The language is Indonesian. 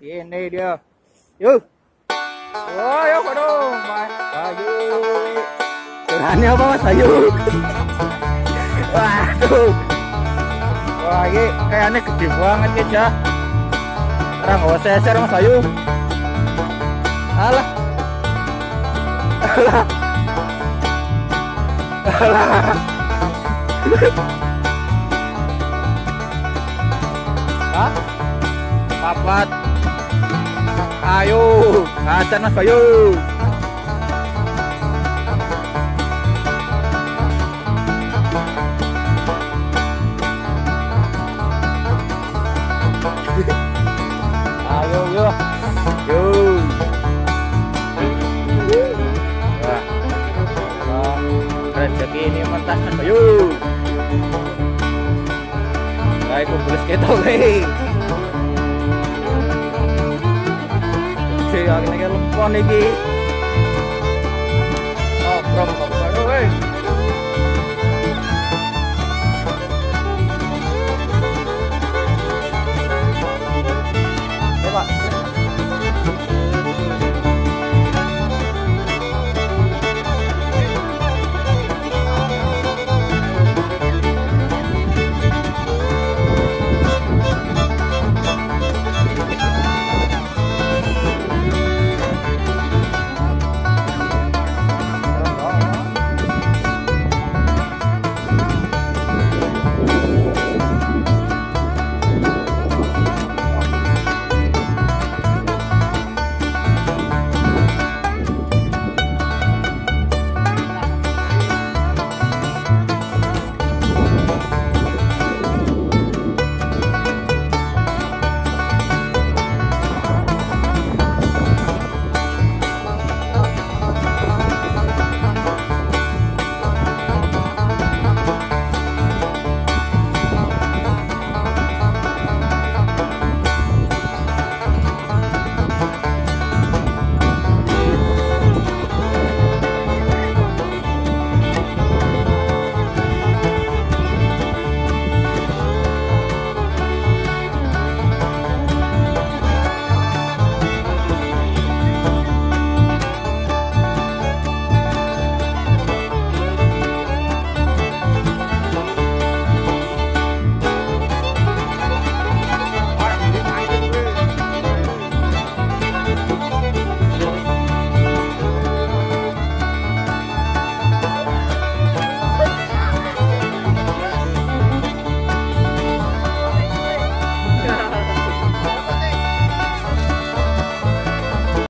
Yuk. Oh, yuk dong. Sayu. Curhannya apa Mas Sayu? Waduh. Wah, ini kayaknya gede banget ya, Cah. Orang nggak seser Mas Sayu. Alah. Alah. Alah. Hah? Papat. Ayo, acan Mas Bayu. Ayo, yo. Yo. Wah. Wah, rezeki ini mentas Mas Bayu. Kayak kumpul seketok, hei. gede kak ini lagi. oh, problem